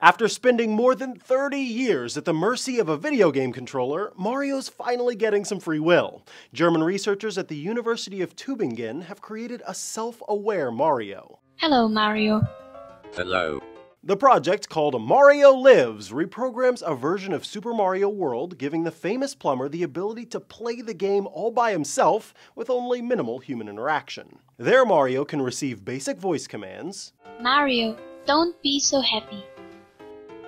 After spending more than 30 years at the mercy of a video game controller, Mario's finally getting some free will. German researchers at the University of Tübingen have created a self aware Mario. Hello, Mario. Hello. The project, called Mario Lives, reprograms a version of Super Mario World, giving the famous plumber the ability to play the game all by himself with only minimal human interaction. There, Mario can receive basic voice commands Mario, don't be so happy.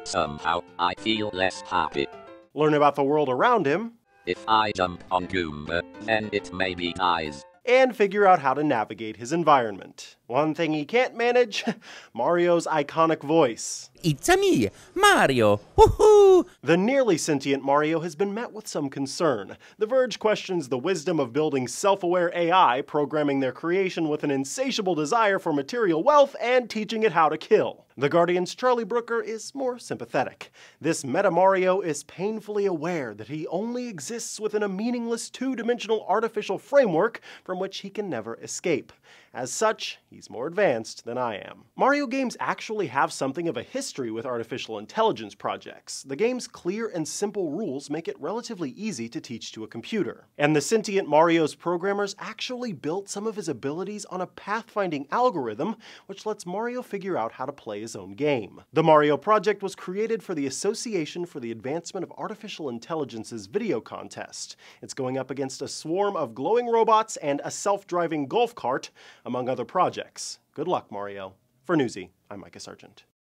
Somehow, I feel less happy. learn about the world around him, If I jump on Goomba, then it maybe dies. and figure out how to navigate his environment. One thing he can't manage Mario's iconic voice. It's a me, Mario. Woohoo! The nearly sentient Mario has been met with some concern. The Verge questions the wisdom of building self aware AI, programming their creation with an insatiable desire for material wealth, and teaching it how to kill. The Guardian's Charlie Brooker is more sympathetic. This Meta Mario is painfully aware that he only exists within a meaningless two dimensional artificial framework from which he can never escape. As such, he's more advanced than I am. Mario games actually have something of a history with artificial intelligence projects. The game's clear and simple rules make it relatively easy to teach to a computer. And the sentient Mario's programmers actually built some of his abilities on a pathfinding algorithm, which lets Mario figure out how to play his own game. The Mario project was created for the Association for the Advancement of Artificial Intelligence's video contest. It's going up against a swarm of glowing robots and a self driving golf cart, among other projects. Good luck, Mario. For Newsy, I'm Mikah Sargent.